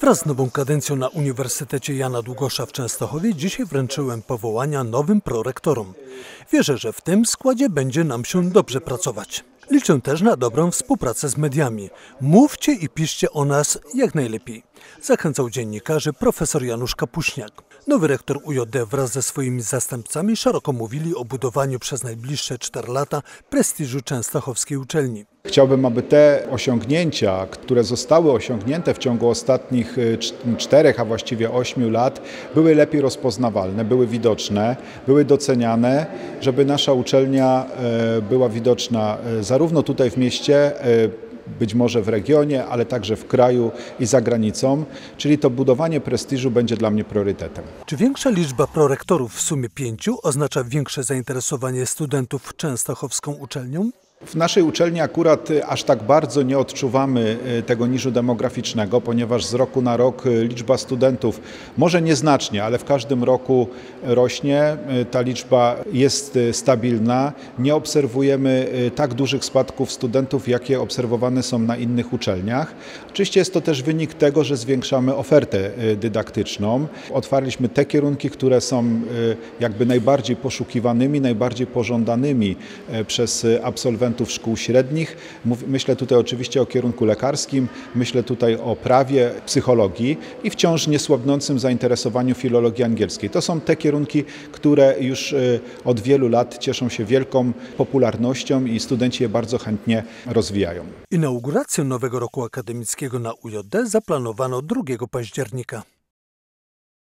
Wraz z nową kadencją na Uniwersytecie Jana Długosza w Częstochowie dzisiaj wręczyłem powołania nowym prorektorom. Wierzę, że w tym składzie będzie nam się dobrze pracować. Liczę też na dobrą współpracę z mediami. Mówcie i piszcie o nas jak najlepiej. Zachęcał dziennikarzy profesor Janusz Kapuśniak. Nowy rektor UJD wraz ze swoimi zastępcami szeroko mówili o budowaniu przez najbliższe 4 lata prestiżu częstochowskiej uczelni. Chciałbym, aby te osiągnięcia, które zostały osiągnięte w ciągu ostatnich y, cz- czterech, a właściwie ośmiu lat, były lepiej rozpoznawalne, były widoczne, były doceniane, żeby nasza uczelnia e, była widoczna e, zarówno tutaj w mieście, e, być może w regionie, ale także w kraju i za granicą, czyli to budowanie prestiżu będzie dla mnie priorytetem. Czy większa liczba prorektorów, w sumie pięciu, oznacza większe zainteresowanie studentów częstochowską uczelnią? W naszej uczelni akurat y, aż tak bardzo nie odczuwamy y, tego niżu demograficznego, ponieważ z roku na rok y, liczba studentów może nieznacznie, ale w każdym roku rośnie. Ta liczba jest stabilna. Nie obserwujemy tak dużych spadków studentów, jakie obserwowane są na innych uczelniach. Oczywiście jest to też wynik tego, że zwiększamy ofertę dydaktyczną. Otwarliśmy te kierunki, które są jakby najbardziej poszukiwanymi, najbardziej pożądanymi przez y, absolwentów szkół średnich. Myślę tutaj oczywiście o kierunku lekarskim, myślę tutaj o prawie, psychologii i wciąż niesłabnącym zainteresowaniu filologii angielskiej. To są te kierunki, które już y, od wielu lat cieszą się wielką popularnością i studenci je bardzo chętnie rozwijają. Inaugurację nowego roku akademickiego na UJD zaplanowano 2 października.